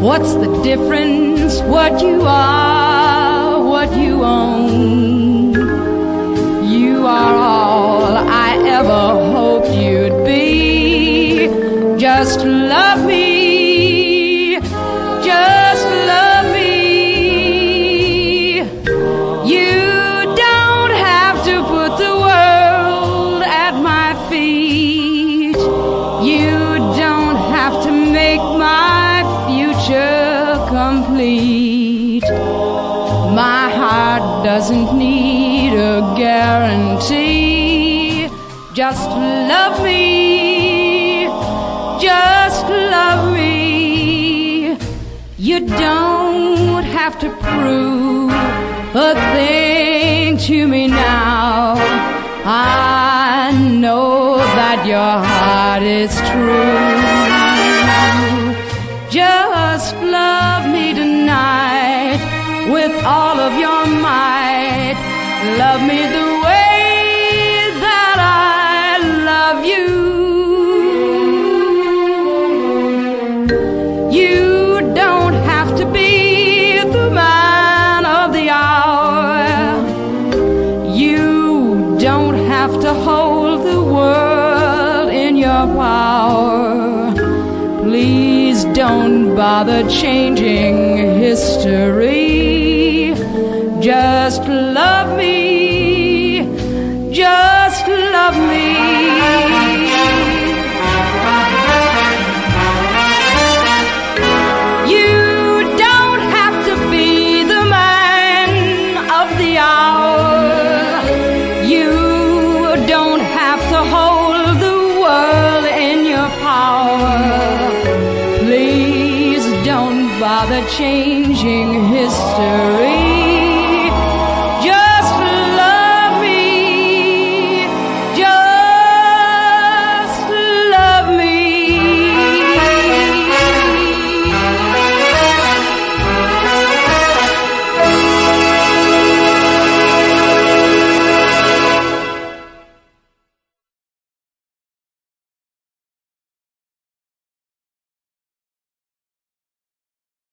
What's the difference? What you are, what you own. Complete. My heart doesn't need a guarantee. Just love me. Just love me. You don't have to prove a thing to me now. I know that your heart is true. Just love with all of your might. Love me the way that I love you. You don't have to be the man of the hour. You don't have to hold the world in your power. Please don't bother changing history. Just love bother changing history.